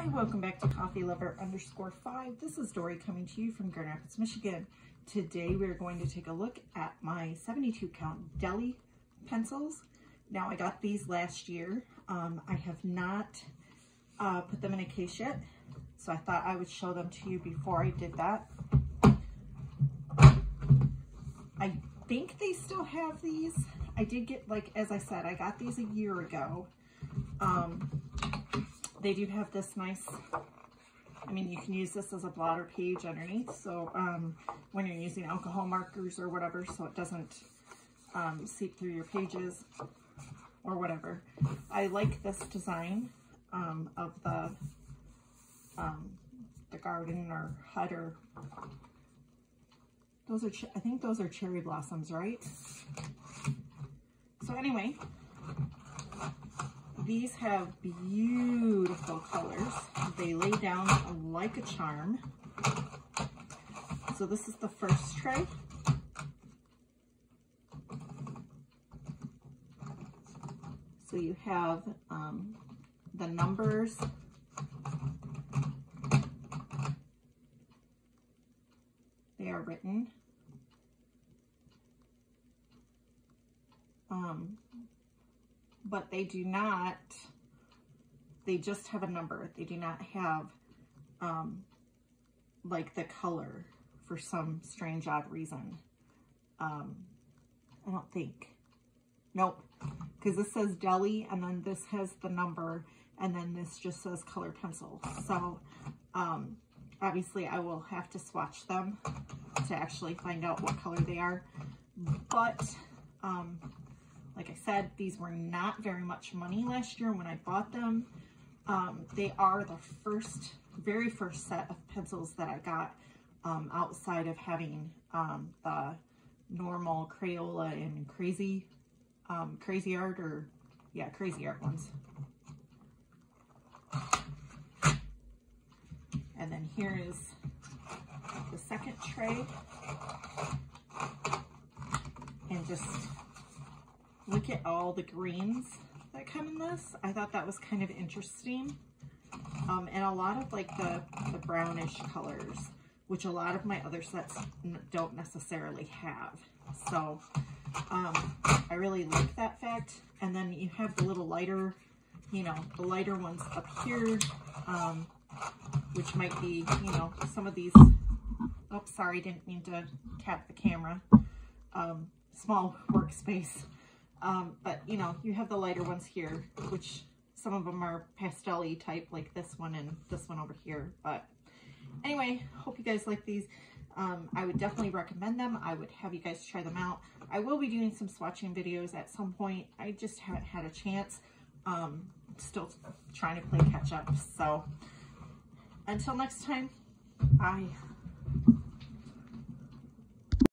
Hi, welcome back to Coffee Lover underscore five. This is Dory coming to you from Grand Rapids, Michigan. Today we're going to take a look at my 72 count Deli pencils. Now I got these last year. Um, I have not uh, put them in a case yet, so I thought I would show them to you before I did that. I think they still have these. I did get, like, as I said, I got these a year ago. Um, they do have this nice, I mean, you can use this as a blotter page underneath. So um, when you're using alcohol markers or whatever, so it doesn't um, seep through your pages or whatever. I like this design um, of the, um, the garden or hut or, those are, I think those are cherry blossoms, right? So anyway, these have beautiful colors. They lay down like a charm. So this is the first tray. So you have um, the numbers. They are written. Um, but they do not, they just have a number. They do not have um, like the color for some strange odd reason. Um, I don't think. Nope. Because this says Deli and then this has the number and then this just says color pencil. So um, obviously I will have to swatch them to actually find out what color they are. But um, like I said, these were not very much money last year when I bought them. Um, they are the first, very first set of pencils that I got um, outside of having um, the normal Crayola and Crazy, um, Cra-Z-Art or, yeah, Cra-Z-Art ones. And then here is the second tray. And just look at all the greens that come in this. I thought that was kind of interesting. Um, and a lot of like the, the brownish colors, which a lot of my other sets don't necessarily have. So um, I really like that fact. And then you have the little lighter, you know, the lighter ones up here, um, which might be, you know, some of these, oh, sorry, didn't mean to tap the camera, um, small workspace. Um, but, you know, you have the lighter ones here, which some of them are pastel type, like this one and this one over here. But anyway, hope you guys like these. Um, I would definitely recommend them. I would have you guys try them out. I will be doing some swatching videos at some point. I just haven't had a chance. Um, still trying to play catch up. So until next time, bye.